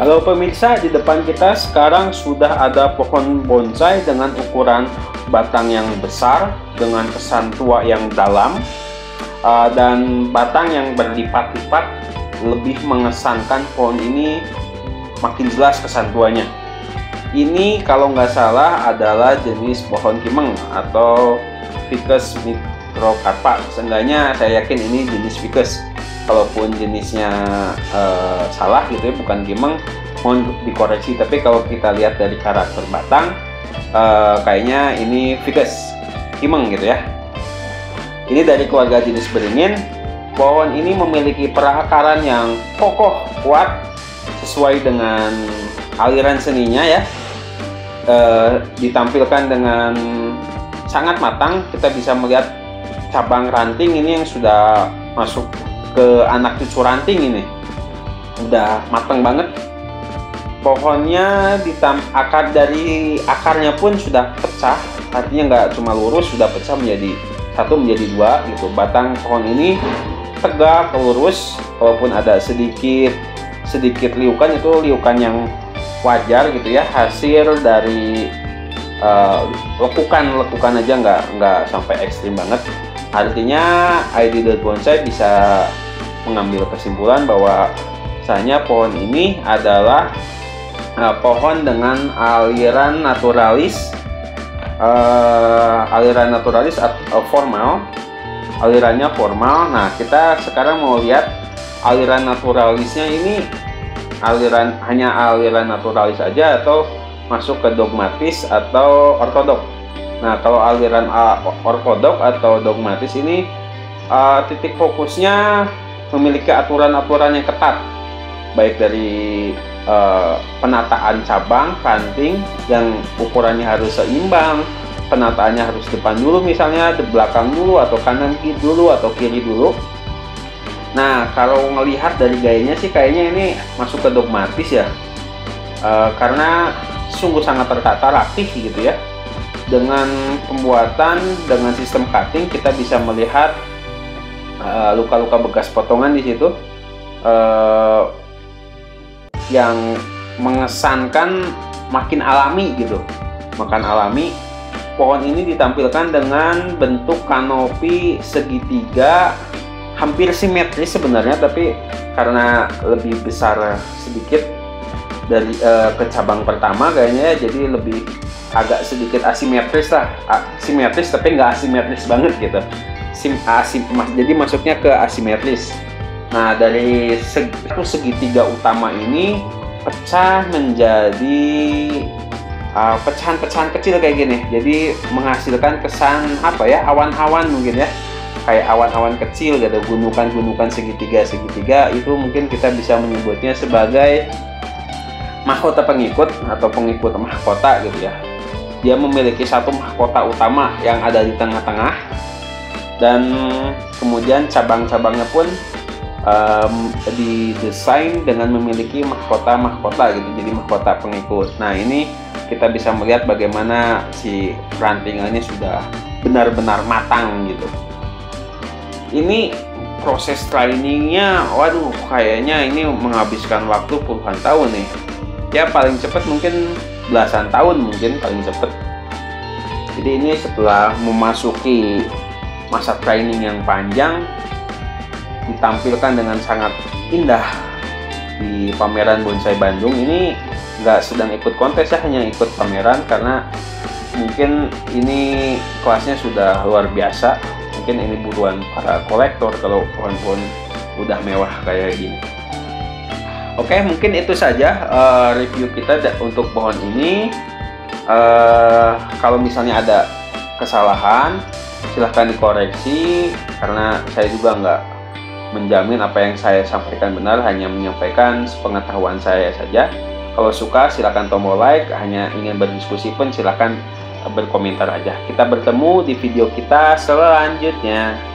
Halo pemirsa, di depan kita sekarang sudah ada pohon bonsai dengan ukuran batang yang besar dengan kesan tua yang dalam uh, dan batang yang berlipat-lipat lebih mengesankan pohon ini makin jelas kesan tuanya. Ini kalau nggak salah adalah jenis pohon kimeng atau Ficus microcarpa. Seenggaknya saya yakin ini jenis Ficus. Kalaupun jenisnya uh, salah gitu ya, bukan kimeng, mohon dikoreksi. Tapi kalau kita lihat dari karakter batang, uh, kayaknya ini Ficus kimeng gitu ya. Ini dari keluarga jenis beringin. Pohon ini memiliki perakaran yang kokoh, kuat, sesuai dengan aliran seninya ya eh, ditampilkan dengan sangat matang kita bisa melihat cabang ranting ini yang sudah masuk ke anak cucu ranting ini. Udah matang banget. Pohonnya ditam akar dari akarnya pun sudah pecah. Artinya nggak cuma lurus sudah pecah menjadi satu menjadi dua gitu. Batang pohon ini tegak lurus walaupun ada sedikit sedikit liukan itu liukan yang wajar gitu ya. Hasil dari uh, lekukan lekukan aja nggak nggak sampai ekstrim banget. Artinya ID bonsai bisa mengambil kesimpulan bahwa misalnya pohon ini adalah uh, pohon dengan aliran naturalis uh, aliran naturalis atau formal alirannya formal. Nah kita sekarang mau lihat aliran naturalisnya ini aliran hanya aliran naturalis saja atau masuk ke dogmatis atau ortodok. Nah, kalau aliran uh, ortodok atau dogmatis ini uh, titik fokusnya memiliki aturan-aturan yang ketat, baik dari uh, penataan cabang, ranting yang ukurannya harus seimbang, penataannya harus depan dulu misalnya, di belakang dulu atau kanan kiri dulu atau kiri dulu Nah, kalau ngelihat dari gayanya sih kayaknya ini masuk ke dogmatis ya. E, karena sungguh sangat tertata rapih gitu ya. Dengan pembuatan dengan sistem cutting kita bisa melihat eh, luka-luka e, bekas potongan di situ e, yang mengesankan makin alami gitu. Makan alami. Pohon ini ditampilkan dengan bentuk kanopi segitiga hampir simetris sebenarnya tapi karena lebih besar sedikit dari uh, ke cabang pertama kayaknya ya, jadi lebih agak sedikit asimetris lah. Simetris tapi nggak asimetris banget gitu. Sim, asim, mas, jadi masuknya ke asimetris. Nah dari seg, segitiga utama ini pecah menjadi uh, pecahan-pecahan kecil kayak gini. Jadi menghasilkan kesan apa ya awan-awan mungkin ya. Kayak awan-awan kecil gitu gunungan-gunungan segitiga-segitiga itu mungkin kita bisa menyebutnya sebagai mahkota pengikut atau pengikut mahkota gitu ya. Dia memiliki satu mahkota utama yang ada di tengah-tengah. Dan kemudian cabang-cabangnya pun um, didesain dengan memiliki mahkota-mahkota gitu jadi mahkota pengikut. Nah ini kita bisa melihat bagaimana si rantingannya sudah benar-benar matang gitu. Ini proses trainingnya waduh kayaknya ini menghabiskan waktu puluhan tahun nih ya paling cepat mungkin belasan tahun mungkin paling cepat jadi ini setelah memasuki masa training yang panjang ditampilkan dengan sangat indah di pameran bonsai Bandung. Ini nggak sedang ikut kontes ya hanya ikut pameran karena mungkin ini kelasnya sudah luar biasa. Mungkin ini buruan para kolektor kalau pohon-pohon udah mewah kayak gini oke mungkin itu saja uh, review kita untuk pohon ini uh, kalau misalnya ada kesalahan silahkan dikoreksi karena saya juga nggak menjamin apa yang saya sampaikan benar hanya menyampaikan pengetahuan saya saja kalau suka silahkan tombol like hanya ingin berdiskusi pun silahkan berkomentar aja. Kita bertemu di video kita selanjutnya.